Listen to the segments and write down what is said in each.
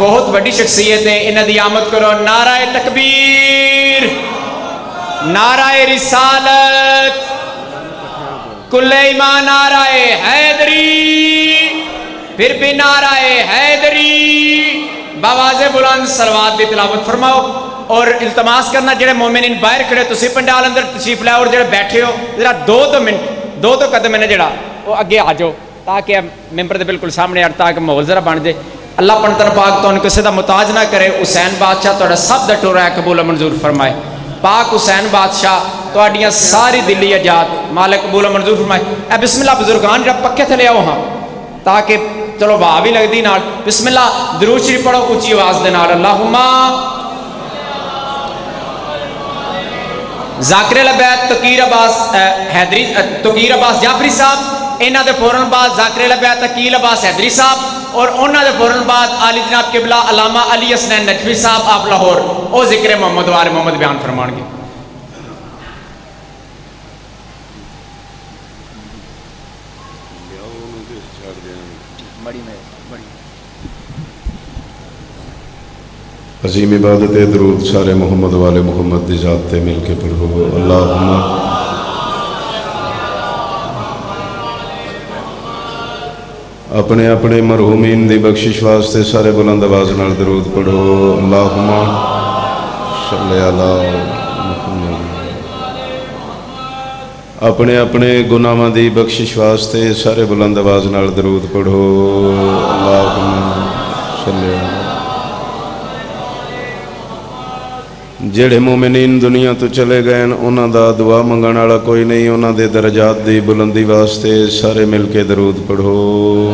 बहुत बड़ी शख्सियत है इन्हों आमद करो। नाराय तकबीर, नाराय रिसालत कुल्ले ईमान नाराय हैदरी, फिर भी नाराय हैदरी। बावाजे बुलंद सलवात की तिलावत फरमाओ और इल्तमास करना, जेडे मोमिन इन बाहर खड़े तुम पंडाल अंदर तशरीफ़ लाओ और जेडे बैठे हो, जरा दो दो मिनट, दो दो कदम ने जरा वो अगे आ जाओ, ताकि मैंबर के बिल्कुल सामने आ ताकि माहौल जरा बन जाए। अल्लाह पंतर पाक तो किसी का मुताज ना करे। हुसैन बादशाह थोड़ा सब का टोरा कबूल मंजूर फरमाए। पाक हुसैन बादशाह थोड़िया सारी दिल्ली आज़ाद। मालिक कबूल मंजूर फरमाए। ए बिस्मिल्ला बुजुर्गान जरा पक्के थले आओ हाँ। ताकि चलो वाह भी लगती नाल। बिस्मिल्ला दरूद शरीफ पढ़ो उची आवाज़ के नाल। अल्लाहुम्मा। जाकिर लबैत तकीर अब्बास हैदरी तकीर अब्बास जाफरी साहब। इन्हों के फ़ौरन बाद जाकिर लबैत तकीर अब्बास हैदरी साहब। और उन्होंने फ़ौरन बाद आली जनाब किबला अलामा अली हसनैन नकवी साहब आप लाहौर वो ज़िक्र मोहम्मद वार मोहम्मद बयान फरमाएँगे अजीम इबादत दरूद सारे मोहम्मद वाले मोहम्मद की ज़ात मिल के पढ़ो। अल्लाह अपने अपने मरहूमीन की बख्शिश वास्ते सारे बुलंद आवाज़ नाल दरूद पढ़ो अल्लाहुम्मा सल्ले अला मुहम्मद अपने अपने गुनाहों की बख्शिश वास्ते सारे बुलंद आवाज़ नाल दरूद पढ़ो अल्लाहुम्मा सल्ले ਜਿਹੜੇ ਮੂਮਿਨੀਨ ਦੁਨੀਆ ਤੋਂ ਚਲੇ ਗਏ ਨੇ ਉਹਨਾਂ ਦਾ ਦੁਆ ਮੰਗਣ ਵਾਲਾ ਕੋਈ ਨਹੀਂ ਉਹਨਾਂ ਦੇ ਦਰਜਾਤ ਦੀ ਬੁਲੰਦੀ ਵਾਸਤੇ ਸਾਰੇ ਮਿਲ ਕੇ ਦਰੂਦ ਪੜੋ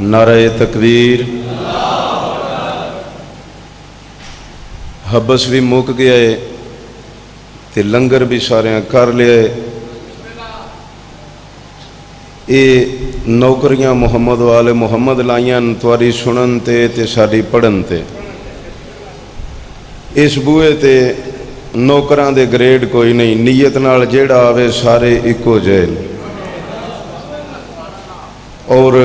ਨਾਰੇ ਹਬਸ ਵੀ ਮੁੱਕ ਗਿਆ ਏ ਤੇ ਲੰਗਰ ਵੀ ਸਾਰਿਆਂ ਕਰ ਲਿਆ ਏ ਇਹ ਨੌਕਰੀਆਂ ਮੁਹੰਮਦ ਵਾਲੇ ਮੁਹੰਮਦ ਲਾਈਆਂ ਨੇ ਤੁਹਾਡੀ ਸੁਣਨ ਤੇ ਤੇ ਸਾਡੀ ਪੜਨ ਤੇ ਇਸ ਬੂਏ ਤੇ ਨੌਕਰਾਂ ਦੇ ਗ੍ਰੇਡ ਕੋਈ ਨਹੀਂ ਨੀਅਤ ਨਾਲ ਜਿਹੜਾ ਆਵੇ ਸਾਰੇ ਇੱਕੋ ਜਿਹੇ ਨੇ ਔਰ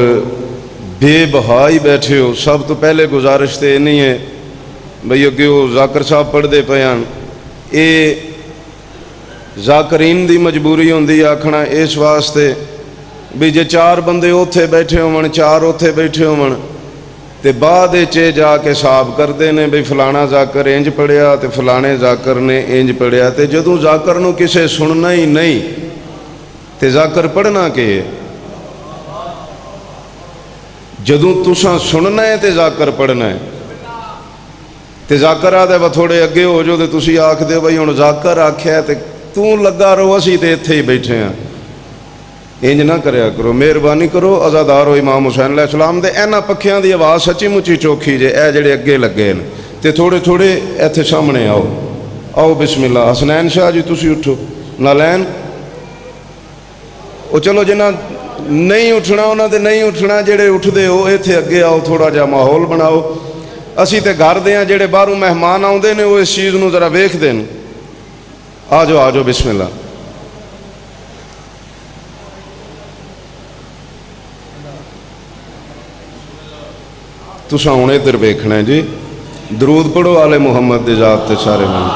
ਬੇਬਹਾ ਹੀ ਬੈਠੇ ਹੋ ਸਭ ਤੋਂ ਪਹਿਲੇ ਗੁਜ਼ਾਰਿਸ਼ ਤੇ ਇਹ ਨਹੀਂ ਹੈ ਬਈ ਅੱਗੇ ਉਹ ਜ਼ਾਕਰ ਸਾਹਿਬ ਪੜ੍ਹਦੇ ਪਏ ਹਨ। ਇਹ ਜ਼ਾਕਰੀਨ ਦੀ ਮਜਬੂਰੀ ਹੁੰਦੀ ਆਖਣਾ ਇਸ ਵਾਸਤੇ ਵੀ ਜੇ ਚਾਰ ਬੰਦੇ ਉੱਥੇ ਬੈਠੇ ਹੋਵਣ, ਚਾਰ ਉੱਥੇ ਬੈਠੇ ਹੋਵਣ, ਤੇ ਬਾਅਦ ਵਿੱਚ ਇਹ ਜਾ ਕੇ ਹਿਸਾਬ ਕਰਦੇ ਨੇ ਵੀ ਫਲਾਣਾ ਜ਼ਾਕਰ ਇੰਜ ਪੜਿਆ ਤੇ ਫਲਾਣੇ ਜ਼ਾਕਰ ਨੇ ਇੰਜ ਪੜਿਆ ਤੇ ਜਦੋਂ ਜ਼ਾਕਰ ਨੂੰ ਕਿਸੇ ਸੁਣਨਾ ਹੀ ਨਹੀਂ, ਤੇ ਜ਼ਾਕਰ ਪੜਨਾ ਕੀ ਹੈ? ਜਦੋਂ ਤੁਸੀਂ ਸੁਣਨਾ ਹੈ ਤੇ ਜ਼ਾਕਰ ਪੜਨਾ ਹੈ। ਤੇ ਜ਼ਾਕਰ ਆਦਾ ਵਾ ਥੋੜੇ ਅੱਗੇ ਹੋ ਜਾਓ ਤੇ ਤੁਸੀਂ ਆਖਦੇ ਹੋ ਬਈ ਹੁਣ ਜ਼ਾਕਰ ਆਖਿਆ ਤੇ ਤੂੰ ਲੱਗਾ ਰਹੋ ਅਸੀਂ ਤੇ ਇੱਥੇ ਹੀ ਬੈਠੇ ਆ ਇੰਜ ਨਾ ਕਰਿਆ ਕਰੋ ਮਿਹਰਬਾਨੀ ਕਰੋ ਅਜ਼ਾਦਾਰ ਹੋ ਇਮਾਮ ਹੁਸੈਨ ਅਲੈਹ ਸਲਾਮ ਦੇ ਇਹਨਾਂ ਪੱਖਿਆਂ ਦੀ ਆਵਾਜ਼ ਸੱਚੀ ਮੁੱਚੀ ਚੋਖੀ ਜੇ ਇਹ ਜਿਹੜੇ ਅੱਗੇ ਲੱਗੇ ਨੇ ਤੇ ਥੋੜੇ ਥੋੜੇ ਇੱਥੇ ਸਾਹਮਣੇ ਆਓ ਆਓ ਬਿਸਮਿਲ੍ਲਾ ਹਸਨੈਨ ਸ਼ਾਹ ਜੀ ਤੁਸੀਂ ਉੱਠੋ ਨਾਲੈਨ ਉਹ ਚਲੋ ਜਿਨ੍ਹਾਂ ਨਹੀਂ ਉੱਠਣਾ ਉਹਨਾਂ ਦੇ ਨਹੀਂ ਉੱਠਣਾ ਜਿਹੜੇ ਉੱਠਦੇ ਹੋ ਇੱਥੇ ਅੱਗੇ ਆਓ ਥੋੜਾ ਜਿਹਾ ਮਾਹੌਲ ਬਣਾਓ ਅਸੀਂ ਤੇ ਘਰ ਦੇ ਆ ਜਿਹੜੇ ਬਾਹਰੋਂ ਮਹਿਮਾਨ ਆਉਂਦੇ ਨੇ ਉਹ ਇਸ ਚੀਜ਼ ਨੂੰ ਜ਼ਰਾ ਵੇਖਦੇ ਨੇ ਆ ਜਾਓ ਆ ਜਾਓ ਬਿਸਮਿਲ੍ਲਾ ਤੁਸੀਂ ਹੁਣ ਇੱਧਰ ਵੇਖਣਾ ਹੈ ਜੀ ਦਰੂਦ ਪੜੋ ਆਲੇ ਮੁਹੰਮਦ ਦੇ ਜ਼ਾਤ ਤੇ ਸਾਰੇ ਨੂੰ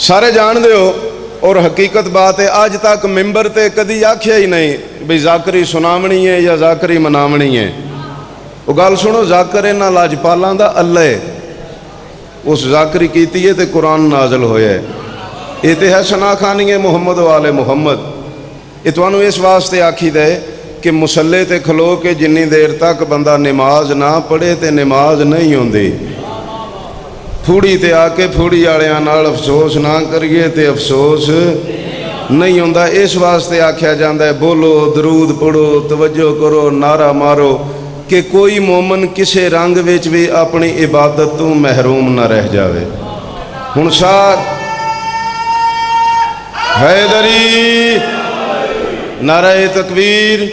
ਸਾਰੇ ਜਾਣਦੇ ਹੋ और हकीकत बात है अज तक मैंबर तो कभी आख्या ही नहीं बई जाकरी सुनावनी है या जाकरी मनावनी है। वो गल सुनो, जाकर इन्ह लाजपालों का अल्ला है। उस जाकरी की है तो कुरान नाजल होया ये तो है सनाखानी है मुहम्मद वाले मुहम्मद। ये तू इस वास्ते आखी दे कि मुसले ते खलो के जिनी देर तक बंदा नमाज़ ना पढ़े तो नमाज़ नहीं आती ਫੂੜੀ ਤੇ ਆ ਕੇ ਫੂੜੀ ਵਾਲਿਆਂ ਨਾਲ ਅਫਸੋਸ ਨਾ ਕਰੀਏ ਤੇ ਅਫਸੋਸ ਨਹੀਂ ਹੁੰਦਾ। ਇਸ ਵਾਸਤੇ ਆਖਿਆ ਜਾਂਦਾ ਹੈ, ਬੋਲੋ, ਦਰੂਦ ਪੜੋ, ਤਵੱਜੋ ਕਰੋ, ਨਾਰਾ ਮਾਰੋ ਕਿ ਕੋਈ ਮੂਮਨ ਕਿਸੇ ਰੰਗ ਵਿੱਚ ਵੀ ਆਪਣੀ ਇਬਾਦਤ ਤੋਂ ਮਹਿਰੂਮ ਨਾ ਰਹਿ ਜਾਵੇ। ਹੁਣ ਸਾਰ ਹੈਦਰੀ ਨਾਰਾਏ ਤਕਬੀਰ।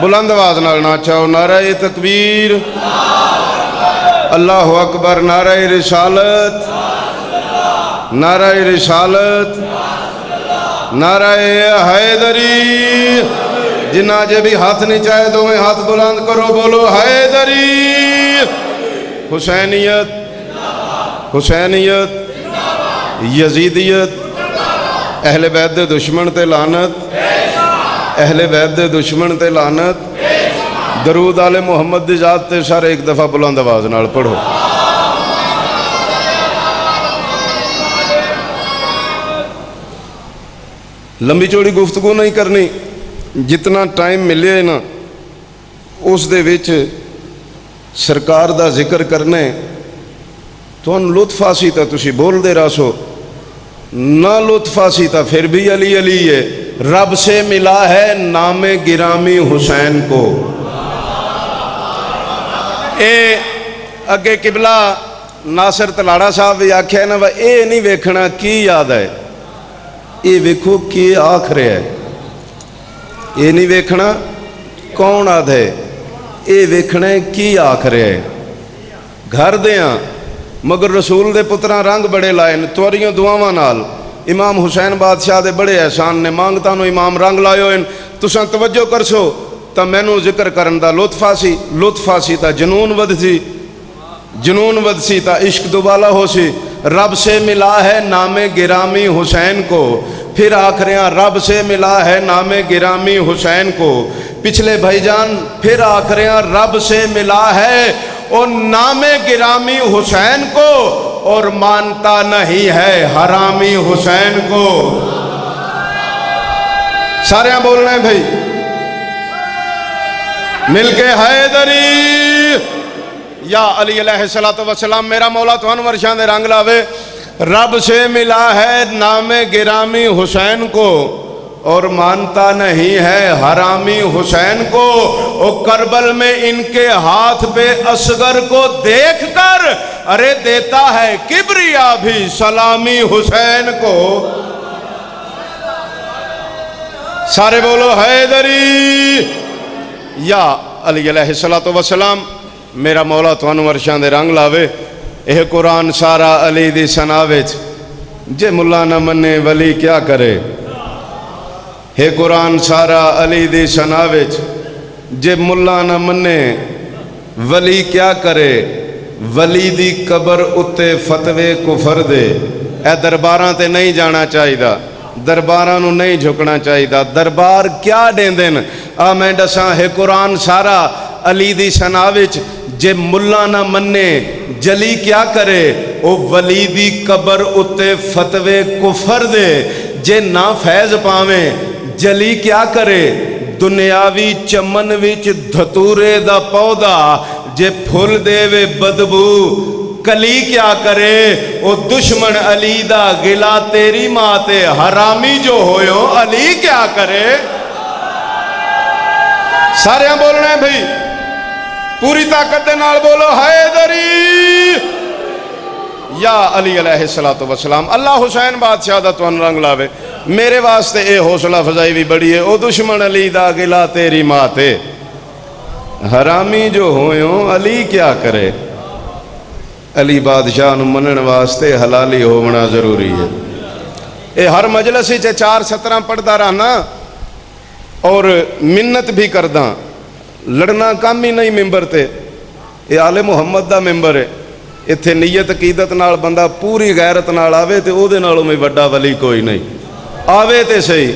ਬੁਲੰਦ ਆਵਾਜ਼ ਨਾਲ ਨਾ ਚਾਓ ਨਾਰਾਏ ਤਕਬੀਰ। ਅੱਲਾਹ अल्लाह अकबर नाराए रिसालत नाराए रिसालत नाराए हैदरी जिन्ना जे भी हाथ नहीं चाहे दो हाथ बुलंद करो, बोलो, हैदरी। हुसैनियत। हुसैनियत। यजीदियत। अहले बैद दुश्मन ते लानत। अहले बैद दुश्मन ते लानत। दरूद आले मुहम्मद दी जात ते सारे एक दफा बुलंद आवाज नाल पढ़ो लंबी चौड़ी गुफ्तगु नहीं करनी जितना टाइम मिले ना उस दे विच सरकार ਦਾ ਜ਼ਿਕਰ ਕਰਨਾ ਤੁਹਾਨੂੰ ਲੁਤਫ ਆਸੀ ਤਾਂ ਤੁਸੀਂ ਬੋਲਦੇ ਰਹੋ ना लुत्फासी था फिर भी अली अली है रब से मिला है नाम गिरामी हुसैन को ए अगे किबला नासिर तलाड़ा साहब भी आख्या ना वा ये नहीं वेखना की याद है ये वेखो की आख रहा है ये नहीं वेखना कौन आद है ये वेखना है की आख रहा है घर दें मगर रसूल दे पुत्रां रंग बड़े लाए ने तुआरियाँ दुआवां नाल इमाम हुसैन बादशाह दे बड़े एहसान ने माँगता नु इमाम रंग लायो इन तुसां तवज्जो करसो ਤਾਂ ਮੈਨੂੰ ਜ਼ਿਕਰ ਕਰਨ ਦਾ ਲੁਤਫਾ ਸੀ ਲੁਤਫਾ ਸੀ ਤਾਂ ਜਨੂਨ ਵਧ ਸੀ जुनून वद सी ता इश्क दुबाला हो सी रब से मिला है नामे गिरामी हुसैन को फिर आखरिया रब से मिला है नामे गिरामी हुसैन को पिछले भाईजान फिर आखरिया रब से मिला है और नामे गिरामी हुसैन को और मानता नहीं है हरामी हुसैन को सारे बोलना है भाई मिलके हैदरी। या अली सलात वसलाम मेरा मौला तुम वर्षा दे रंग लावे। रब से मिला है नामे गिरामी हुसैन को, और मानता नहीं है हरामी हुसैन को। ओ करबल में इनके हाथ पे असगर को देखकर, अरे देता है किबरिया भी सलामी हुसैन को। सारे बोलो हैदरी। या अली अलहसला तो वसलाम मेरा मौला थानू अरशां दे रंग लावे यह कुरान सारा अली दी सना जे मुला ना मने वली क्या करे? हे कुरान सारा अली दी सना जे मुला ना मने वली क्या करे? वली दी कबर उत्ते फतवे कुफर दे ए दरबारा ते नहीं जाना चाहिए ਦਰਬਾਰਾਂ ਨੂੰ ਨਹੀਂ ਝੁਕਣਾ ਚਾਹੀਦਾ ਦਰਬਾਰ ਕਿਆ ਦੇਂਦੇ ਨੇ ਆ ਮੈਂ ਦੱਸਾਂ ਹੈ ਕੁਰਾਨ ਸਾਰਾ ਅਲੀ ਦੀ ਸਨਾ ਵਿੱਚ ਜੇ ਮੁੱਲਾ ਨਾ ਮੰਨੇ ਜਲੀ ਕਿਆ ਕਰੇ ਉਹ ਵਲੀ ਦੀ ਕਬਰ ਉੱਤੇ ਫਤਵੇ ਕੁਫਰ ਦੇ ਜੇ ਨਾ ਫੈਜ਼ ਪਾਵੇਂ ਜਲੀ ਕਿਆ ਕਰੇ ਦੁਨਿਆਵੀ ਚਮਨ ਵਿੱਚ ਧਤੂਰੇ ਦਾ ਪੌਦਾ ਜੇ ਫੁੱਲ ਦੇਵੇ ਬਦਬੂ कली क्या करे? वो दुश्मन अली दा गिला तेरी माँ ते हरामी जो होयो, अली क्या करे? सारे बोलना है भाई। पूरी ताकत बोलो हैदरी या अली सलातो वसलाम अल्लाह हुसैन बादशाह का तुम रंग लावे। मेरे वास्ते ये हौसला फजाई भी बड़ी है वो दुश्मन अली दा गिला तेरी माँ ते। हरामी जो होयो, अली क्या करे? अली बादशाह मनण वास्ते हलाली होना ज़रूरी है। ये हर मजलस चार सत्रह पढ़ता रहना और मिन्नत भी करदा। लड़ना कम ही नहीं मैंबर ते। ये आले मुहम्मद का मैंबर है। इतने नीयत अकीदत नाल बंदा पूरी गैरत ना आवे तो वो भी व्डा वली कोई नहीं। आवे तो सही।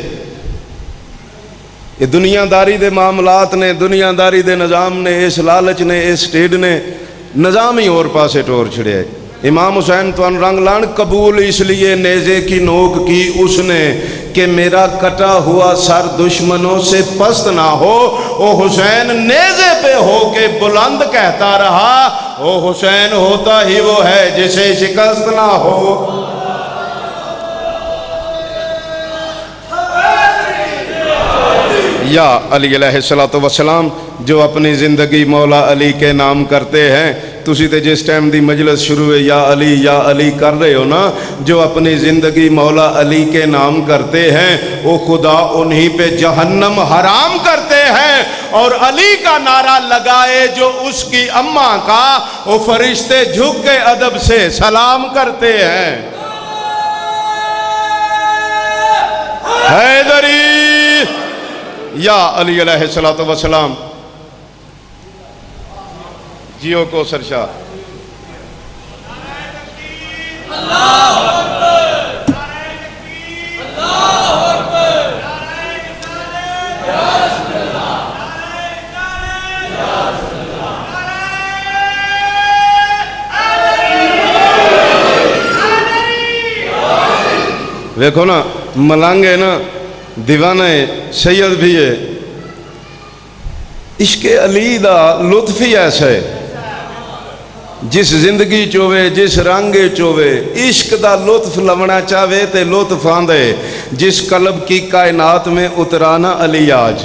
ये दुनियादारी के मामलात ने, दुनियादारी के निज़ाम ने, इस लालच ने, इस स्टेड ने निज़ाम ही और पासे टोर छिड़े। इमाम हुसैन तो रंग लान कबूल इसलिए नेज़े की नोक की उसने कि मेरा कटा हुआ सर दुश्मनों से पस्त ना हो। ओ हुसैन नेज़े पे हो के बुलंद कहता रहा, ओ हुसैन होता ही वो है जिसे शिकस्त ना हो। या अली सलात वसलाम जो अपनी ज़िंदगी मौला अली के नाम करते हैं ਤੁਸੀਂ ਤੇ ਜਿਸ ਟਾਈਮ ਦੀ ਮਜਲਿਸ शुरू है या अली या अली कर रहे हो ना जो अपनी ज़िंदगी मौला अली के नाम करते हैं वो खुदा उन्हीं पे जहन्नम हराम करते हैं और अली का नारा लगाए जो उसकी अम्मा का वो फरिश्ते झुक के अदब से सलाम करते हैं हैदरी या अली सलात वसलाम जियो को सरशाह देखो ना, मलंग है ना, दीवाना है सैयद भी है। इश्क अली दा लुत्फ ही ऐसा। है जिस ज़िंदगी चोवे, जिस रंग चोवे, इश्क का लुत्फ लवना चाहे तो लुत्फ आंदे। जिस कलब की कायनात में उतराना अली आज।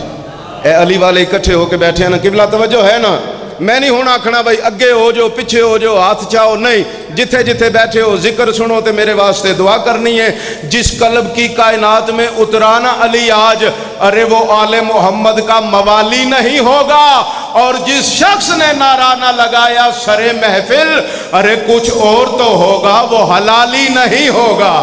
ए अली वाले इकट्ठे होके बैठे ना, किबला तवज्जो है ना? मैं नहीं हूँ आखना भाई अगे हो जाओ, पिछे हो जाओ, हाथ चाहो, नहीं। जिथे जिथे बैठे हो, ज़िक्र सुनो तो मेरे वास्ते दुआ करनी है। जिस कलब की कायनात में उतराना अली आज, अरे वो आले मोहम्मद का मवाली नहीं होगा। और जिस शख्स ने नारा ना लगाया सरे महफिल, अरे कुछ और तो होगा, वो हलाली नहीं होगा।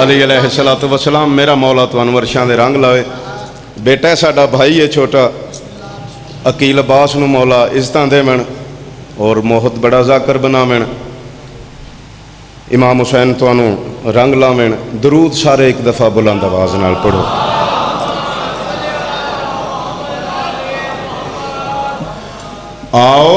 अली सलात वसलाम मेरा मौला तो अन वर्षा के रंग लाए बेटा साढ़ा भाई है छोटा अकील अब्बास मौला इज़्ज़त देवन और मोहत बड़ा जाकर बना बनावेन इमाम हुसैन तू रंग लावेन दरूद सारे एक दफ़ा बुलंद आवाज़ न पढ़ो आओ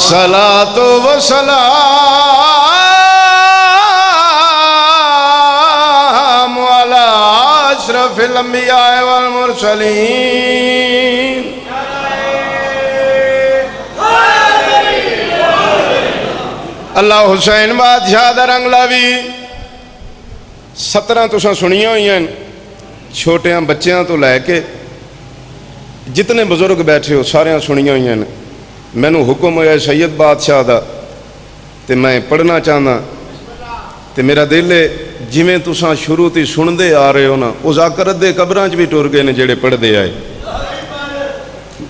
अस्सलातु तो मुरसलीन। अल्लाह हुसैन बादशाह रंग लावी। सत्रह तुसां सुनिया हुई छोटिया बच्चों तो लैके जितने बुज़ुर्ग बैठे हो, सारिया सुनिया हुई मैनू हुक्म होया, सैयद बादशाह का तो मैं पढ़ना चाहना तो मेरा दिल है जिमें तुसां शुरू तो सुनते आ रहे हो ना, उस आकरत दे कबरां च भी टुर गए ने जेड़े पढ़ते आए।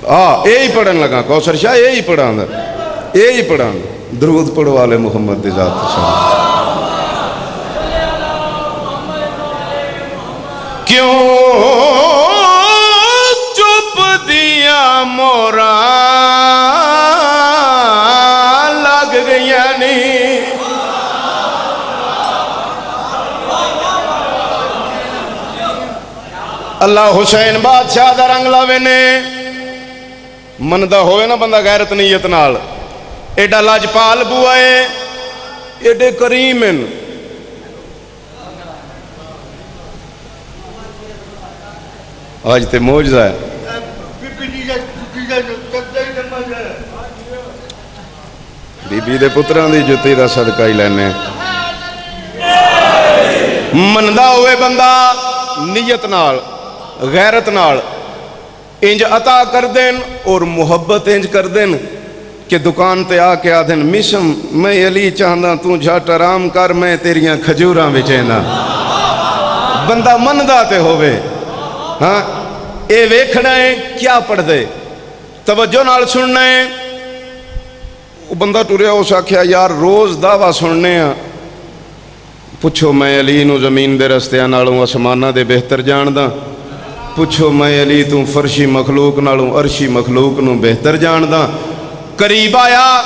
हाँ यही पढ़न लगा, कौसर शाह यही पढ़ा यही पढ़ा दरूद पढ़ो वाले मुहम्मद दी जात साहब क्यों चुप दिया मोरा अल्लाह हुसैन बादशाह का रंग लावे ने मनदा होवे ना बंदा गैरत नीयत नाल एडा लाजपाल बुआ है एडे करीम हैं आज ते मौजदा है बीबी दे पुत्रां दी जुत्ती दा सदका ही लैने मनदा होवे बंदा नीयत नाल गैरत नाल। इंज अता कर देन और मुहब्बत इंज कर देन कि दुकान ते आके आदन मिशम मैं अली चाहना तू झट आराम कर, मैं तेरिया खजूर बेचेना बंदा मनदा ते होवे। हाँ ये वेखना है क्या पढ़ दे तवज्जो नाल सुनना है वो बंदा टुरिया उस आख्या यार, रोज़ दावा सुनने आ। पुछो मैं अली ज़मीन के रस्तिया आसमाना दे बेहतर जानदा? ਪੁੱਛੋ ਮੈਂ ਅਲੀ, ਤੂੰ ਫਰਸ਼ੀ ਮਖਲੂਕ ਨਾਲੋਂ ਅਰਸ਼ੀ ਮਖਲੂਕ ਨੂੰ ਬਿਹਤਰ ਜਾਣਦਾ। ਕਰੀਬ ਆਇਆ,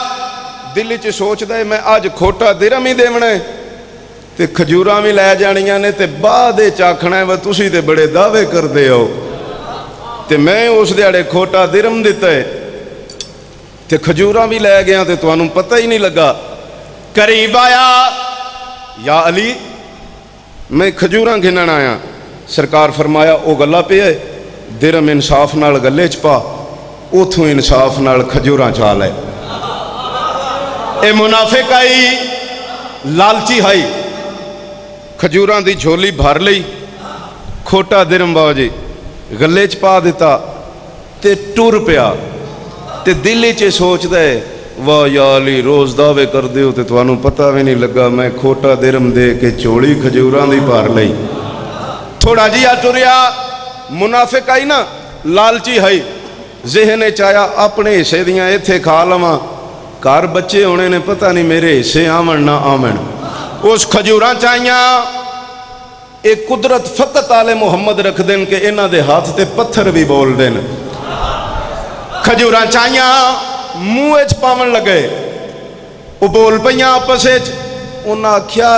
ਦਿਲ 'ਚ ਸੋਚਦਾ ਏ, ਮੈਂ ਅੱਜ ਖੋਟਾ ਦਿਰਮ ਹੀ ਦੇਵਣਾ ਤੇ ਖਜੂਰਾਂ ਵੀ ਲੈ ਜਾਣੀਆਂ ਨੇ ਤੇ ਬਾਅਦ ਵਿੱਚ ਆਖਣਾ ਵਾ ਤੁਸੀਂ ਤੇ ਬੜੇ ਦਾਅਵੇ ਕਰਦੇ ਹੋ। ਤੇ ਮੈਂ ਉਸ ਦਿਹਾੜੇ ਖੋਟਾ ਦਿਰਮ ਦਿੱਤਾ ਏ। ਤੇ ਖਜੂਰਾਂ ਵੀ ਲੈ ਗਿਆ ਤੇ ਤੁਹਾਨੂੰ ਪਤਾ ਹੀ ਨਹੀਂ ਲੱਗਾ। ਕਰੀਬ ਆਇਆ, ਯਾ ਅਲੀ, ਮੈਂ ਖਜੂਰਾਂ ਗਿਣਨ ਆਇਆ। ਸਰਕਾਰ ਫਰਮਾਇਆ, ਉਹ ਗੱਲਾਂ ਪਿਆ ਦਿਰਮ ਇਨਸਾਫ ਨਾਲ ਗੱਲੇ ਚ ਪਾ, ਉਥੋਂ ਇਨਸਾਫ ਨਾਲ ਖਜੂਰਾਂ ਚਾ ਲੈ। ਇਹ ਮੁਨਾਫਿਕ ਆਈ, ਲਾਲਚੀ ਹਾਈ। ਖਜੂਰਾਂ ਦੀ ਝੋਲੀ ਭਰ ਲਈ, ਖੋਟਾ ਦਿਰਮ ਬਾਜੀ, ਗੱਲੇ ਚ ਪਾ ਦਿੱਤਾ ਤੇ ਟੁਰ ਪਿਆ। ਤੇ ਦਿਲ 'ਚ ਸੋਚਦਾ ਹੈ ਵਾਹ ਯਾ ਰੋਜ਼ ਦਾਅਵੇ ਕਰਦੇ ਹੋ ਤੇ ਤੁਹਾਨੂੰ ਪਤਾ ਵੀ ਨਹੀਂ ਲੱਗਾ, ਮੈਂ ਖੋਟਾ ਦਿਰਮ ਦੇ ਕੇ ਝੋਲੀ ਖਜੂਰਾਂ ਦੀ ਭਰ ਲਈ। थोड़ा जी आ टुरिया मुनाफिक आई ना, लालची है। जहने चाया अपने हिस्से दियाँ इतें खा लव। घर बच्चे होने ने पता नहीं मेरे हिस्से आवन ना आवन। उस खजूर चाहिया एक कुदरत फकत आले मुहम्मद रख देन के इन्हों के हाथ से पत्थर भी बोल देन। खजूर चाहिया मूँह पावन लगे। वो बोल पई आपस उन्हें आख्या,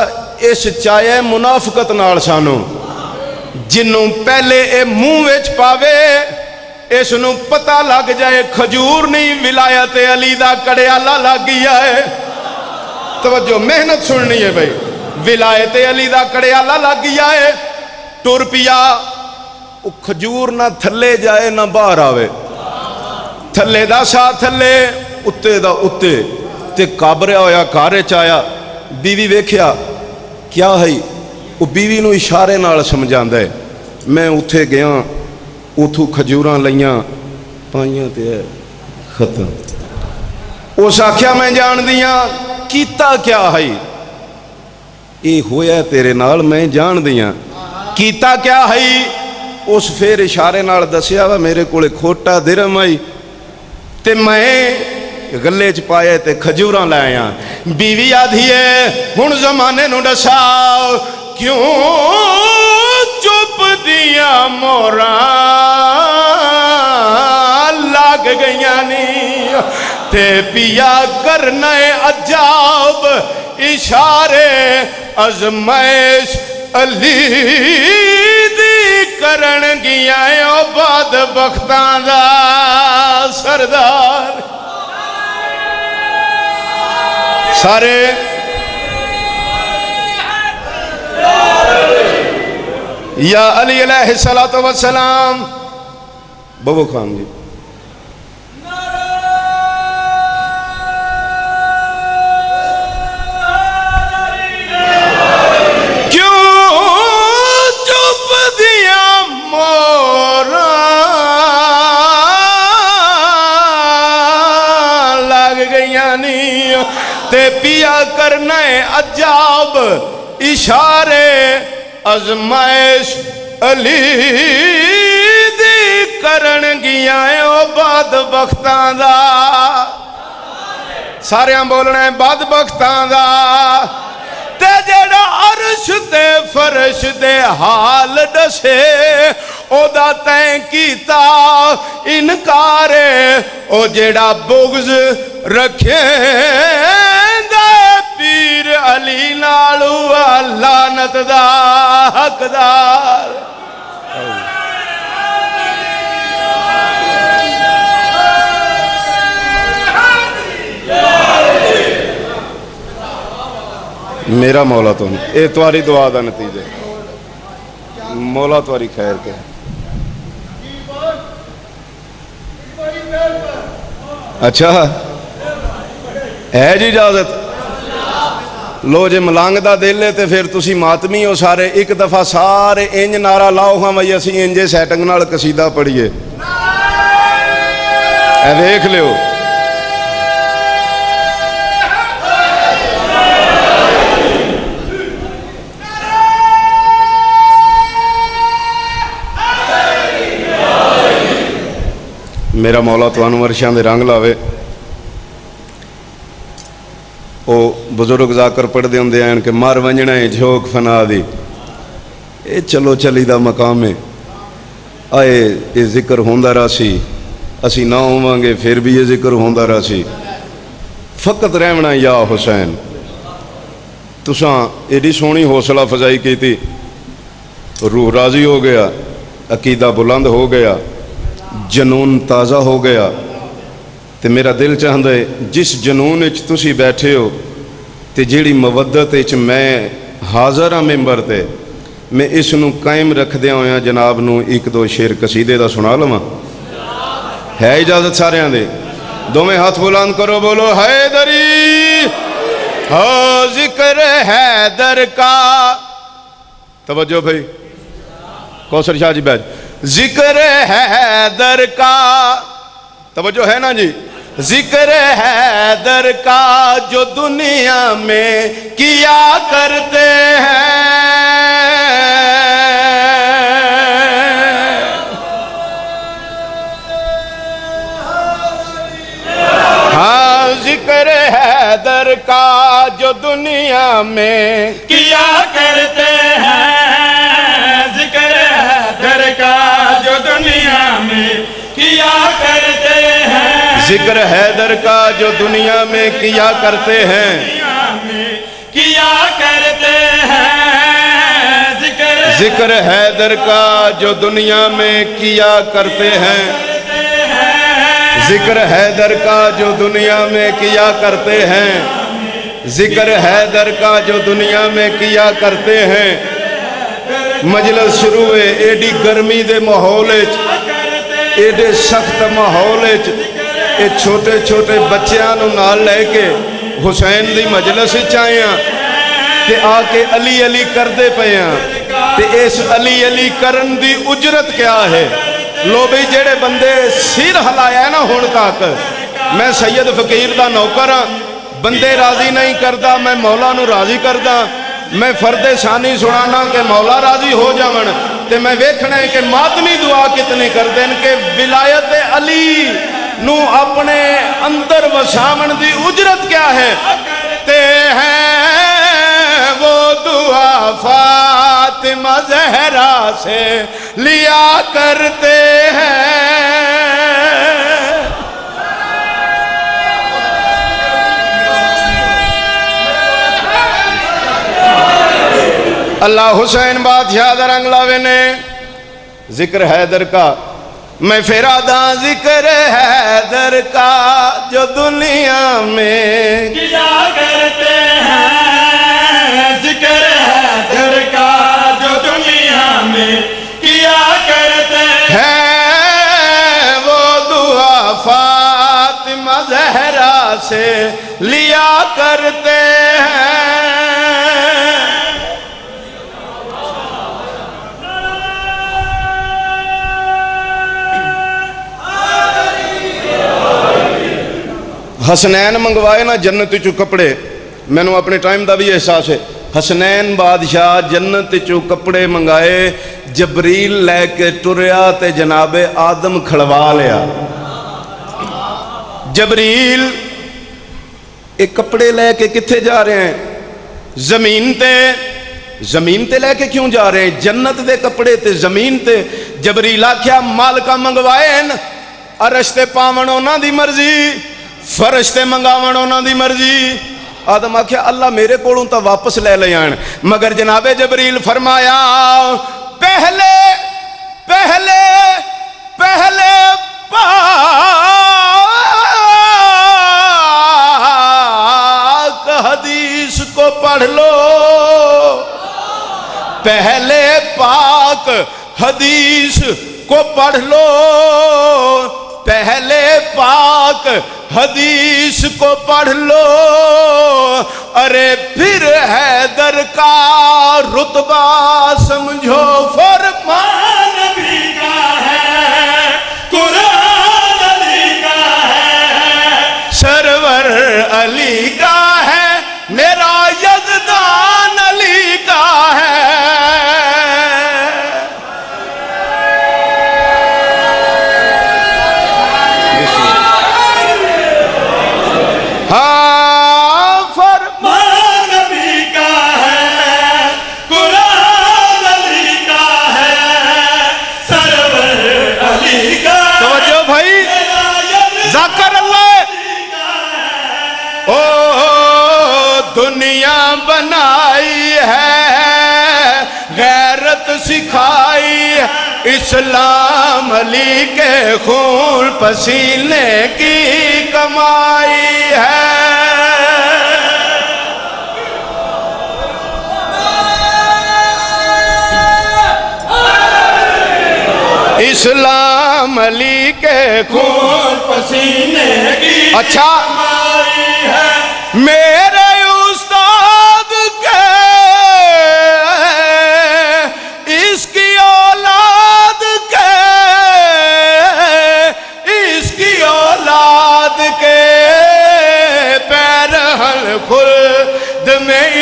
इस चाय मुनाफकत नाल सानू जिन्हों पहले ये मूँह पावे इस पता लग जाए, खजूर नहीं विलायत अली का कड़ियाला लग गया है। तवज्जो, मेहनत सुननी है भाई। विलायत अली का कड़ियाला लग गया है। तुर पिया खजूर ना थले जाए, ना बहार आवे। थले का शाह थले उत्ते का उत्ते। काबरिया होया घर आया। बीवी वेख्या, क्या है? ਚ ਆਇਆ ਬੀਵੀ ਵੇਖਿਆ ਕਿਆ ਹੈ ਉਹ ਬੀਵੀ ਨੂੰ ਇਸ਼ਾਰੇ ਨਾਲ ਸਮਝਾਉਂਦਾ ਹੈ ਮੈਂ ਉੱਥੇ ਗਿਆ ਉਥੋਂ ਖਜੂਰਾਂ ਲਈਆਂ ਪਾਈਆਂ ਤੇ ਇਹ ਖਤਮ ਉਸ ਆਖਿਆ ਮੈਂ ਜਾਣਦੀਆਂ ਕੀਤਾ ਕਿਆ ਹੈ ਇਹ ਹੋਇਆ ਤੇਰੇ ਨਾਲ ਮੈਂ ਜਾਣਦੀਆਂ ਕੀਤਾ ਕਿਆ ਹੈ ਉਸ ਫੇਰ ਇਸ਼ਾਰੇ ਨਾਲ ਦੱਸਿਆ ਵਾ ਮੇਰੇ ਕੋਲੇ ਖੋਟਾ ਦਿਰਮ ਆਈ ਤੇ ਮੈਂ ਗੱਲੇ ਚ ਪਾਏ ਤੇ ਖਜੂਰਾਂ ਲੈ ਆਇਆ ਬੀਵੀ ਆਧੀ ਏ ਹੁਣ ਜ਼ਮਾਨੇ ਨੂੰ ਦਸਾ क्यों चुप दिया मोरा लग गई नी। ते पिया करना अजाब इशारे अजमैश अली करण गिया बद बखत सरदार। सारे या अली सलातो वसलाम बबू खान जी। ते पिया करना अजाब इशारे। अजमाइश अली बद बख्ता सारे बोलना है, बद बख्ता का ते अरश दे फरश दे हाल दसे, ओदा तैं कीता इनकार ओ जेड़ा बुग्ज रखे अली नालू लानत दा हकदार मेरा मौला तो तुम ये तुरी दुआ का नतीजा मौला तुरी खैर के अच्छा? है जी इजाज़त? ਲੋ ਜੇ ਮਲੰਗ ਦਾ ਦੇਲੇ ਤੇ ਫਿਰ ਤੁਸੀਂ ਮਾਤਮੀ ਹੋ ਸਾਰੇ। ਇੱਕ ਦਫਾ ਸਾਰੇ ਇੰਜ ਨਾਰਾ ਲਾਓ ਹਾਂ ਬਈ ਅਸੀਂ ਇੰਜੇ ਸੈਟਿੰਗ ਨਾਲ ਕਸੀਦਾ ਪੜੀਏ ਐ ਵੇਖ ਲਿਓ। ਮੇਰਾ ਮੌਲਾ ਤੁਹਾਨੂੰ ਵਰਸ਼ਾਂ ਦੇ ਰੰਗ ਲਾਵੇ। ਬਜ਼ੁਰਗ ਜ਼ਾਕਰ ਪੜਦੇ ਹੁੰਦੇ ਆਣ ਕਿ ਮਰ ਵੰਜਣਾ ਏ, ਝੋਕ ਫਨਾ ਦੀ। ਇਹ ਚਲੋ ਚਲੀ ਦਾ ਮਕਾਮ ਹੈ ਆਏ, ਇਹ ਜ਼ਿਕਰ ਹੁੰਦਾ ਰਾਸੀ ਅਸੀਂ ਨਾ ਹੋਵਾਂਗੇ, ਫਿਰ ਵੀ ਇਹ ਜ਼ਿਕਰ ਹੁੰਦਾ ਰਾਸੀ ਫਕਤ ਰਹਿਣਾ ਯਾ ਹੁਸੈਨ। ਤੁਸਾਂ ਏਡੀ ਸੋਹਣੀ ਹੌਸਲਾ ਫਜ਼ਾਈ ਕੀਤੀ। ਰੂਹ ਰਾਜ਼ੀ ਹੋ ਗਿਆ, ਅਕੀਦਾ ਬੁਲੰਦ ਹੋ ਗਿਆ, ਜਨੂਨ ਤਾਜ਼ਾ ਹੋ ਗਿਆ। ਤੇ ਮੇਰਾ ਦਿਲ ਚਾਹੁੰਦਾ ਹੈ ਜਿਸ ਜਨੂਨ ਵਿੱਚ ਤੁਸੀਂ ਬੈਠੇ ਹੋ बैठे हो तो जी मवदत मैं हाज़र हाँ मैंबर ते मैं इस कायम रखद्या होया जनाब न एक दो शेर कसीदे का सुना लवा है इजाज़त सारिया दे दोवें हाथ बुलंद करो बोलो हैदरी हो ज़िक्र हैदर का तवज्जो भाई कौशल शाह जी बैज ज़िक्र हैदर का तवज्जो है ना जी ज़िक्र हैदर का जो दुनिया में किया करते हैं। हाँ ज़िक्र हैदर का जो दुनिया में किया करते हैं। ज़िक्र हैदर का जो दुनिया में किया करते हैं ज़िक्र हैदर का जो दुनिया में किया करते हैं। किया करते हैं ज़िक्र ज़िक्र हैदर का जो दुनिया में किया करते हैं। ज़िक्र हैदर का जो दुनिया में किया करते हैं। ज़िक्र हैदर का जो दुनिया में किया करते हैं। मजलस शुरू है एडी गर्मी दे माहौल एडे सख्त माहौल ये छोटे छोटे बच्चों नाल लैके हुसैन की मजलस आया कि आके अली अली करते पे हाँ तो इस अली अली करन की उजरत क्या है लो भी जेड़े बंदे सिर हिलाया ना हूँ तक मैं सैयद फकीर का नौकर हाँ बंदे राज़ी नहीं करता मैं मौला राज़ी करदा मैं फरदे सानी सुना कि मौला राज़ी हो जावन तो मैं वेखना है कि मातमी दुआ कितनी कर देन के विलायत अली ਨੂੰ ਆਪਣੇ ਅੰਦਰ ਵਸਾਵਣ ਦੀ ਉਜਰਤ ਕਿਆ ਹੈ ਤੇ ਹੈ वो दुआ फातिमा जहरा से लिया करते हैं अल्लाह हुसैन बादशाह दा रंग लावे ने जिक्र हैदर का मैं फिर आदा ज़िक्र हैदर का जो दुनिया में किया करते हैं। ज़िक्र है दर का जो दुनिया में किया करते हैं। है वो दुआ फातिमा जहरा से लिया करते हैं। हसनैन मंगवाए ना जन्नत चू कपड़े। मैं अपने टाइम का भी एहसास है। हसनैन बादशाह जन्नत चू कपड़े मंगाए, जबरील लैके तुरया तो जनाबे आदम खड़वा लिया जबरील ये कपड़े लैके कि जा रहे हैं? ज़मीन ते। ज़मीन ते लैके क्यों जा रहे हैं? जन्नत दे कपड़े ते, ज़मीन ते। जबरील आख्या, मालका मंगवाए अरश ते पावन उन्होंने मर्ज़ी। फरिश्ते मंगावन उन्होंने मर्ज़ी। आदम आख्या, अल्लाह मेरे को वापस ले ले आन मगर जनाबे जबरील फरमाया, पहले पहले पहले पाक हदीस को पढ़ लो। पहले पाक हदीस को पढ़ लो। पहले पाक हदीस को पढ़ लो। अरे फिर हैदर का रुतबा समझो फरमान। इस्लाम अली के खून पसीने की कमाई है। इस्लाम अली के खून पसीने की अच्छा। है। मेरे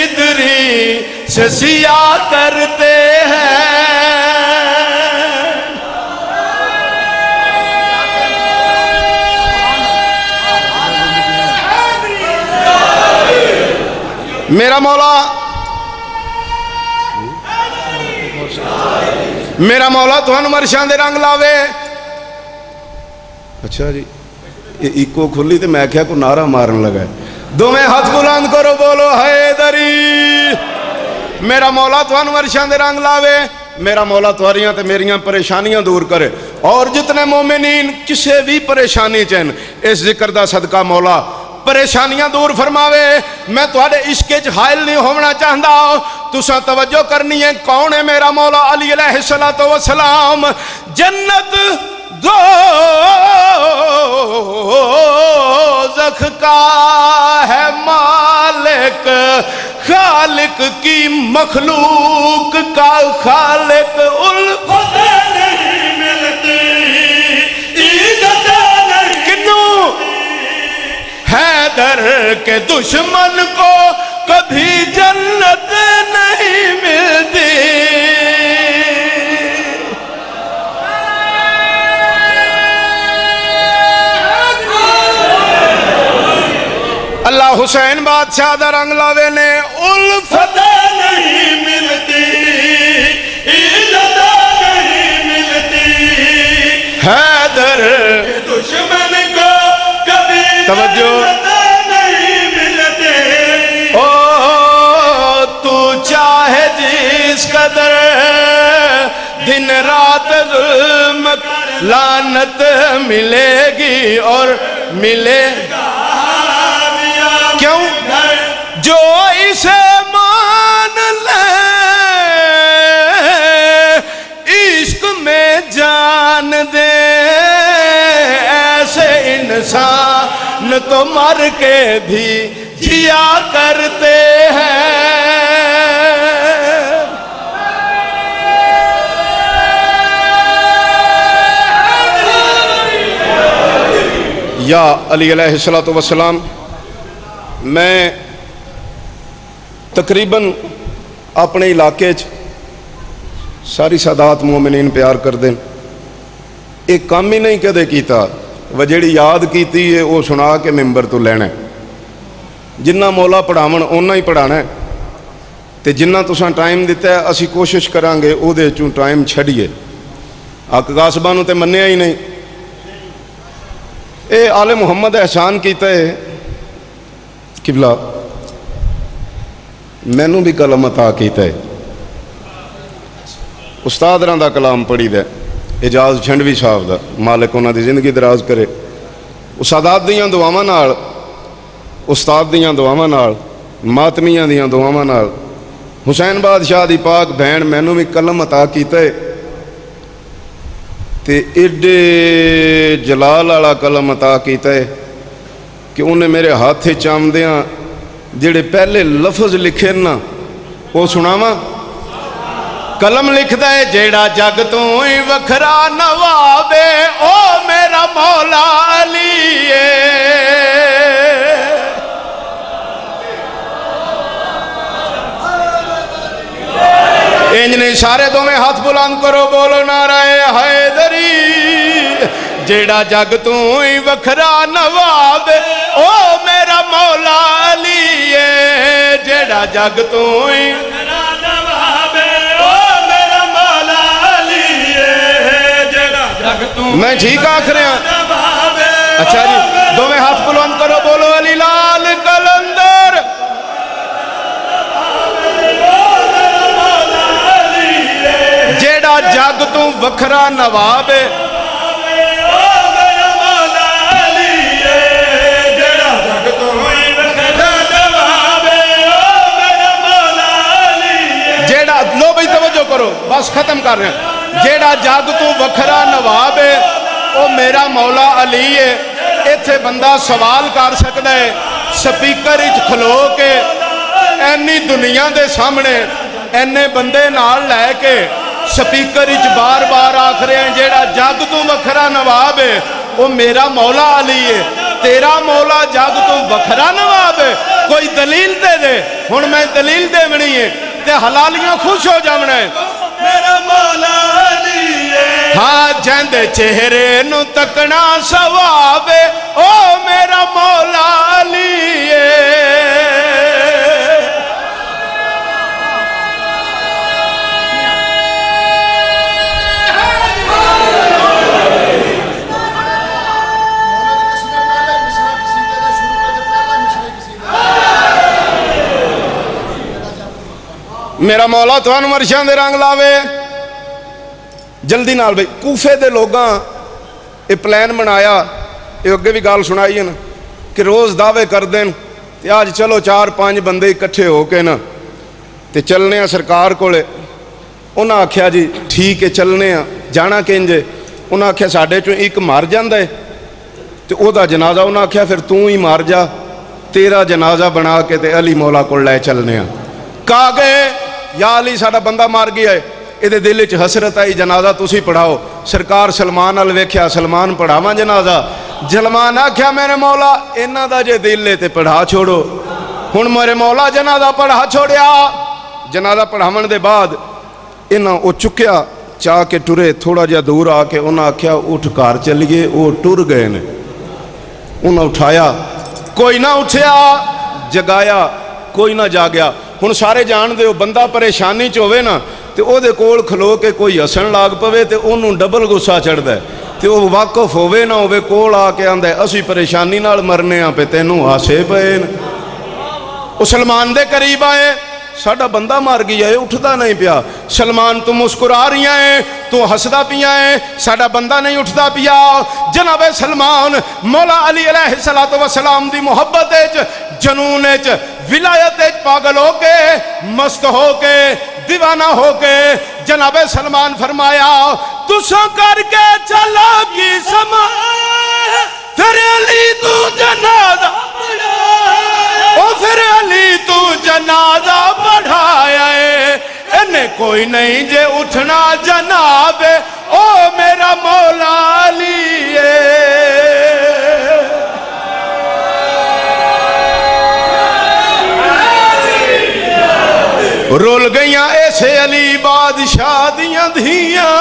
सिदरी से करते हैं। मेरा मौला मेरा मौला तुम मरशां दे रंग लावे। अच्छा जी इको खुली तो मैं क्या को नारा मारन लगा दुमे हाथ बुलंद करो, बोलो हैदरी मेरा मौला थान वर्षा के रंग लावे, मेरा मौला तुआरियाँ मेरिया परेशानियाँ दूर करे, और जितने मोमिनीन किसी भी परेशानी च इस ज़िक्र का सदका मौला परेशानियाँ दूर फरमावे, मैं थोड़े इश्क हायल नहीं होना चाहता तुसा तवज्जो करनी है कौन है मेरा मौला अली सला तो जन्नत दोजख का है मालिक खालिक की मखलूक का खालिक नहीं मिलती किन्नू? हैदर के दुश्मन को कभी जन्नत नहीं हुसैन बादशाह दा रंग लावे ने उल्फ खुदा नहीं मिलती इज़्ज़त नहीं मिलती हैदर दुश्मन को कभी तवज्जो। नहीं मिलते ओ तू चाहे जिस कदर दिन रात जुल्म लानत मिलेगी और मिले क्यों? जो इसे मान ले, इश्क में जान दे। ऐसे इंसान तो मर के भी जिया करते हैं। या अली अलैहिस्सलातु वस्सलाम मैं तकरीबन अपने इलाके सारी सादात मोमिन प्यार कर हैं एक काम ही नहीं कदे किया व जी याद की है वह सुना के मैंबर तो लैना जिन्ना मौला पढ़ाव उन्ना ही पढ़ाना है। तो जिन्ना तुसा टाइम दिता है, असी कोशिश करा वो टाइम छड़िए अक गासबा तो मनिया ही नहीं। ये आले मुहम्मद एहसान किया है ਕਿਬਲਾ, ਮੈਨੂੰ ਵੀ ਕਲਮ ਅਤਾ ਕੀਤਾ ਹੈ। ਉਸਤਾਦਰਾਂ ਦਾ ਕਲਾਮ ਪੜੀਦਾ ਹੈ। ਇਜਾਜ਼ ਛੰਡਵੀ ਸਾਹਿਬ ਦਾ, ਮਾਲਕ ਉਹਨਾਂ ਦੀ ਜ਼ਿੰਦਗੀ ਦਰਾਜ਼ ਕਰੇ। ਉਹ ਦੀਆਂ ਦੁਆਵਾਂ ਨਾਲ, ਉਸਤਾਦ ਦੀਆਂ ਦੁਆਵਾਂ ਨਾਲ, ਮਾਤਮੀਆਂ ਦੀਆਂ ਦੁਆਵਾਂ ਨਾਲ, ਹੁਸੈਨ ਬਾਦਸ਼ਾਹ ਦੀ ਪਾਕ ਭੈਣ ਮੈਨੂੰ ਵੀ ਕਲਮ ਅਤਾ ਕੀਤਾ ਹੈ। ਤੇ ਏਡੇ ਜਲਾਲ ਵਾਲਾ ਕਲਮ ਅਤਾ ਕੀਤਾ ਹੈ। ਕਿ ਉਹਨੇ ਮੇਰੇ ਹੱਥ 'ਚ ਆਉਂਦਿਆਂ ਜਿਹੜੇ ਪਹਿਲੇ ਲਫ਼ਜ਼ ਲਿਖੇ ਨਾ ਉਹ ਸੁਣਾਵਾਂ ਕਲਮ ਲਿਖਦਾ ਹੈ ਜਿਹੜਾ ਜਗ ਤੋਂ ਹੀ ਵੱਖਰਾ ਨਵਾਵੇ ਓ ਮੇਰਾ ਮੌਲਾ ਅਲੀ ਏ ਇੰਜ ਨਹੀਂ ਸਾਰੇ ਦੋਵੇਂ ਹੱਥ ਬੁਲੰਦ ਕਰੋ ਬੋਲੋ ਨਾਰਾਏ ਹੈਦਰੀ ਜਿਹੜਾ ਜਗ ਤੋਂ ਹੀ ਵੱਖਰਾ ਨਵਾਵੇ ਓ ਮੇਰਾ ਮੌਲਾ ਅਲੀ ਏ ਜਿਹੜਾ ਜਗ ਤੋਂ ਹੀ मेरा नवाबे ओ मेरा मौला अली है, जेड़ा जग तो मैं ठीक आख रहा अच्छा जी दो में हाथ बुलंद करो, बोलो अली लाल कलंदर। जेड़ा जग तू वखरा नवाब है। ਬਈ ਤਵੱਜੋ ਕਰੋ ਬਸ ਖਤਮ ਕਰ ਰਹੇ ਹਾਂ ਜਿਹੜਾ ਜੱਗ ਤੋਂ ਵੱਖਰਾ ਨਵਾਬ ਏ ਉਹ ਮੇਰਾ ਮੌਲਾ ਅਲੀ ਏ ਇੱਥੇ ਬੰਦਾ ਸਵਾਲ ਕਰ ਸਕਦਾ ਹੈ ਸਪੀਕਰ ਵਿੱਚ ਖਲੋ ਕੇ ਐਨੀ ਦੁਨੀਆ ਦੇ ਸਾਹਮਣੇ ਐਨੇ ਬੰਦੇ ਨਾਲ ਲੈ ਕੇ ਸਪੀਕਰ ਵਿੱਚ ਬਾਰ-ਬਾਰ ਆਖ ਰਿਹਾ ਜਿਹੜਾ ਜੱਗ ਤੋਂ ਵੱਖਰਾ ਨਵਾਬ ਏ ਉਹ ਮੇਰਾ ਮੌਲਾ ਅਲੀ ਏ ਤੇਰਾ ਮੌਲਾ ਜੱਗ ਤੋਂ ਵੱਖਰਾ ਨਵਾਬ ਏ ਕੋਈ ਦਲੀਲ ਦੇ ਦੇ ਹੁਣ ਮੈਂ ਦਲੀਲ ਦੇਵਣੀ ਏ ते हलालियों खुश हो जावने हाँ जेंद चेहरे नकना तकना सवाबे ओ मेरा मौला लिए। ਮੇਰਾ ਮੌਲਾ ਤੁਹਾਨੂੰ ਮਰਸ਼ਾਂ ਦੇ ਰੰਗ ਲਾਵੇ। ਜਲਦੀ ਨਾਲ ਬਈ, ਕੂਫੇ ਦੇ ਲੋਕਾਂ ਇਹ ਪਲਾਨ ਬਣਾਇਆ। ਇਹ ਅੱਗੇ ਵੀ ਗੱਲ ਸੁਣਾਈ ਹੈ ਨਾ, ਕਿ ਰੋਜ਼ ਦਾਅਵੇ ਕਰਦੇ ਨੇ, ਤੇ ਅੱਜ ਚਲੋ ਚਾਰ ਪੰਜ ਬੰਦੇ ਇਕੱਠੇ ਹੋ ਕੇ ਨਾ, ਤੇ ਚੱਲਨੇ ਆ ਸਰਕਾਰ ਕੋਲੇ। ਉਹਨਾਂ ਆਖਿਆ ਜੀ, ਠੀਕ ਹੈ ਚੱਲਨੇ ਆ, ਜਾਣਾ ਕਿੰਜ ਉਹਨਾਂ ਆਖਿਆ, ਸਾਡੇ ਚੋਂ ਇੱਕ ਮਰ ਜਾਂਦਾ ਹੈ ਤੇ ਉਹਦਾ ਜਨਾਜ਼ਾ ਉਹਨਾਂ ਆਖਿਆ, ਫਿਰ ਤੂੰ ਹੀ ਮਰ ਜਾ, ਤੇਰਾ ਜਨਾਜ਼ਾ ਬਣਾ ਕੇ ਤੇ ਅਲੀ ਮੌਲਾ ਕੋਲ ਲੈ ਚੱਲਨੇ ਆ। ਕਾ ਗਏ ਯਾ ਅਲੀ ਸਾਡਾ ਬੰਦਾ ਮਰ ਗਿਆ ਹੈ ਇਹਦੇ ਦਿਲ ਵਿੱਚ ਹਸਰਤ ਆਈ ਜਨਾਜ਼ਾ ਤੁਸੀਂ ਪੜਾਓ ਸਰਕਾਰ ਸਲਮਾਨ ਨਾਲ ਵੇਖਿਆ ਸਲਮਾਨ ਪੜਾਵਾਂ ਜਨਾਜ਼ਾ ਜਲਮਾਨ ਆਖਿਆ ਮੇਰੇ ਮੌਲਾ ਇਹਨਾਂ ਦਾ ਜੇ ਦਿਲ ਹੈ ਤੇ ਪੜਾ ਛੋੜੋ ਹੁਣ ਮੇਰੇ ਮੌਲਾ ਜਨਾਜ਼ਾ ਪੜਾ ਛੋੜਿਆ ਜਨਾਜ਼ਾ ਪੜਾਵਣ ਦੇ ਬਾਅਦ ਇਹਨਾਂ ਉਹ ਚੁੱਕਿਆ ਚਾ ਕੇ ਟੁਰੇ ਥੋੜਾ ਜਿਹਾ ਦੂਰ ਆ ਕੇ ਉਹਨਾਂ ਆਖਿਆ ਉੱਠ ਘਰ ਚੱਲੀਏ ਉਹ ਟੁਰ ਗਏ ਨੇ ਉਹਨਾਂ ਉਠਾਇਆ ਕੋਈ ਨਾ ਉਠਿਆ ਜਗਾਇਆ ਕੋਈ ਨਾ ਜਾਗਿਆ ਹੁਣ ਸਾਰੇ ਜਾਣਦੇ ਹੋ ਬੰਦਾ ਪਰੇਸ਼ਾਨੀ ਚ ਹੋਵੇ ਨਾ ਤੇ ਉਹਦੇ ਕੋਲ ਖਲੋ ਕੇ ਕੋਈ ਹੱਸਣ ਲੱਗ ਪਵੇ ਤੇ ਉਹਨੂੰ ਡਬਲ ਗੁੱਸਾ ਚੜਦਾ ਤੇ ਉਹ ਵਾਕਫ ਹੋਵੇ ਨਾ ਹੋਵੇ ਕੋਲ ਆ ਕੇ ਆਂਦਾ ਅਸੀਂ ਪਰੇਸ਼ਾਨੀ ਨਾਲ ਮਰਨੇ ਆ ਪੇ ਤੈਨੂੰ ਹਾਸੇ ਪਏ ਨੇ ਉਹ ਸਲਮਾਨ ਦੇ ਕਰੀਬ ਆਏ ਸਾਡਾ ਬੰਦਾ ਮਰ ਗਿਆ ਏ ਉੱਠਦਾ ਨਹੀਂ ਪਿਆ ਸਲਮਾਨ ਤੂੰ ਮੁਸਕਰਾ ਰਹੀਆਂ ਏ ਤੂੰ ਹੱਸਦਾ ਪਿਆ ਏ ਸਾਡਾ ਬੰਦਾ ਨਹੀਂ ਉੱਠਦਾ ਪਿਆ ਜਨਾਬੇ ਸਲਮਾਨ ਮੌਲਾ ਅਲੀ ਅਲੈਹਿ ਸਲਾਤੁ ਵਸਲਾਮ ਦੀ ਮੁਹੱਬਤ ਵਿੱਚ जनून च, विलायत पागल हो के मस्त हो के दीवाना हो के जनाबे सलमान फरमाया, तुस करके चलो की समा फिर अली तू जनादा ओ फिर अली तू जनादा बढ़ाया। इन्हें कोई नहीं जे उठना जनाबे, ओ मेरा रुल गईयां ऐसे अली बादशाह दियाँ धियाँ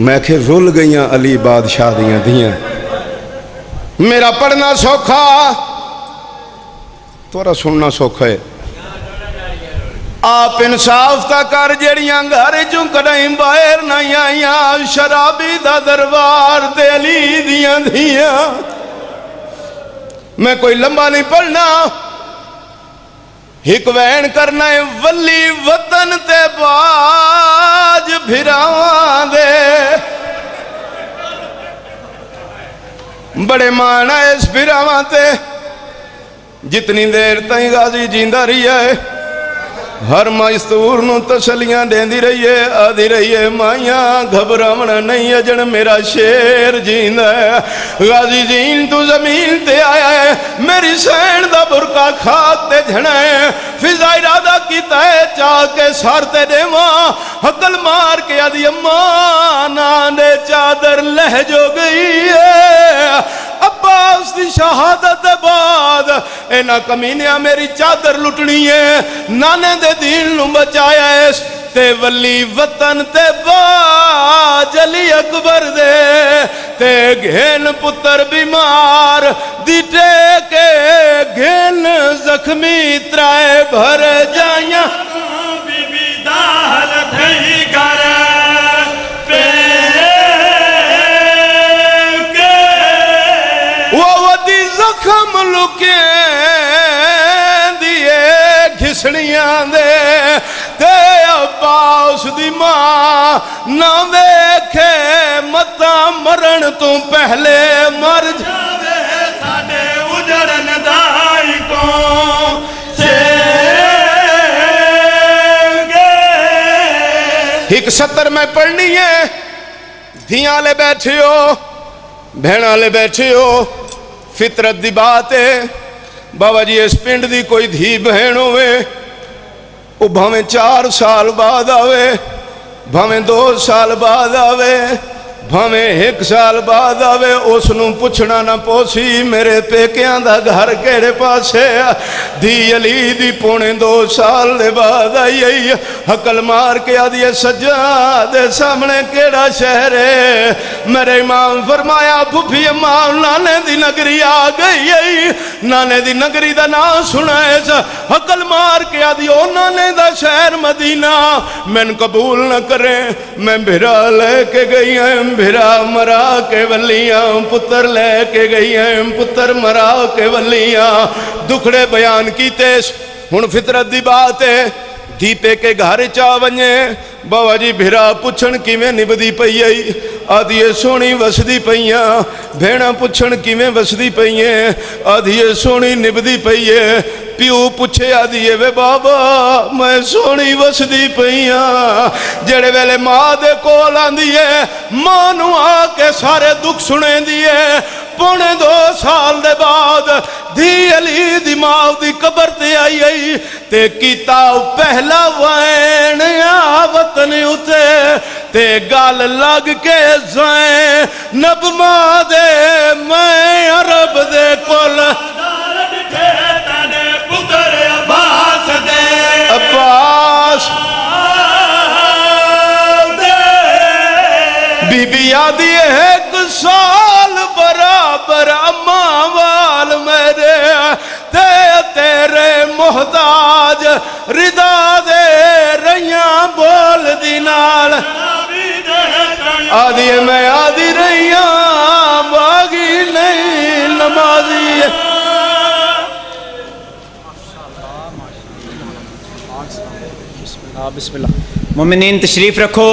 मैं खे रुल गईयां अली बादशाह दियाँ धियाँ मेरा पढ़ना सौखा तोरा सुनना सौखा है आप इंसाफ ता कर जड़ियाँ घर चों कदई बाहर नहीं आईया। शराबी का दरबार ते दिया दियाँ। मैं कोई लंबा नहीं पढ़ना। हिक वैन करना है वली वतन ते बाज फिरावां दे। बड़े मान है इस फिरावां ते। जितनी देर ताई गाजी जींदा रही है हर मजदूर तसलियाँ देंदी रही है आदि रही है माइया घबरावना नहीं अजन मेरा शेर जींद गाजी जीन, तू ज़मीन ते आया है मेरी सैन का बुरका खाते जना है फिजा इरादा किता है चा के सर ते देवा। हकल मार के आदि अम्मा ना दे चादर लह जो गई है अब्बास की शहादत बाद इन्होंने कमीनिया मेरी चादर लुटनी है। नाने दे दीन बचाया इस ते वली वतन ते बाजली अकबर दे। ते घेन पुत्र बीमार दिटे के घेन जख्मी त्राए भर जाया बीबी दाल थई रुके दिए घिसड़ियाँ दे ते अब्बास दी माँ ना वेखे मता मरण तू पहले मर जावे साडे उजड़न दाई को एक सत्तर मैं पढ़नी है धिया ले बैठे हो ले बैठे फितरत की बात है। बाबा जी, इस पिंड की कोई धी बहन हो भावें चार साल बाद आवे, भावें दो साल बाद आवे। भावे एक साल बाद आवे उसनों पुछना ना पोसी मेरे पेकिया का घर केड़े पासे दी अली दी पौने दो साल दे बाद आई आई हकल मार के आ दिए सजा दे सामने केड़ा शहर है मेरे इमाम फरमाया फुफी अम्मा नाने दी नगरी आ गई आई नाने दी नगरी का नाम सुना है हकल मार के आदि ओ नाने का शहर मदीना मैन कबूल न करें मैं बिरा लेके गई बिरा मरा के वलियाँ पुत्र लेके गई हैं, पुत्र मरा के वलियाँ दुखड़े बयान किते हूँ फितरत की बात है, दीपे के घर चा वजे बाबा जी भिरा पुछण किमें निभदी पई आई आदिए सोहनी वसदी पई भेण पुछण किमें वसदी पई है आदिए सोहनी निभदी पई है प्यू ਨਿਭਦੀ ਪਈਏ ਪਿਓ ਪੁੱਛੇ ਆਦੀਏ ਵੇ ਬਾਬਾ ਮੈਂ ਸੋਹਣੀ ਵਸਦੀ ਪਈਆਂ ਜਿਹੜੇ ਵੇਲੇ ਮਾਂ ਦੇ ਕੋਲ ਆਂਦੀ ਏ ਮਾਂ ਨੂੰ ਆ ਕੇ ਸਾਰੇ ਦੁੱਖ ਸੁਣੇਂਦੀ ਏ ਪੌਣੇ ਦੋ ਸਾਲ ਦੇ ਬਾਅਦ ਧੀ ਅਲੀ ਦੀ ਮਾਂ ਦੀ ਕਬਰ ਤੇ ਆਈ ਆਈ ਤੇ ਕੀਤਾ ਉਹ ਪਹਿਲਾ ਵੈਣ ਆ ਵਤਨ ਉਤੇ ਤੇ ਗੱਲ ਲੱਗ ਕੇ ਜ਼ੈ ਨਬ ਮਾਂ ਦੇ ਮੈਂ ਅਰਬ ਦੇ ਕੋਲ बीबी आदि एक साल बराबर अम्मा वाल मेरे। ते तेरे मोहताज रिदा दे रैया बोल दी नाल। आदि मैं आदि रही बागी नहीं नमाजी। बिस्मिल्लाह। मोमिनीन, तशरीफ़ रखो।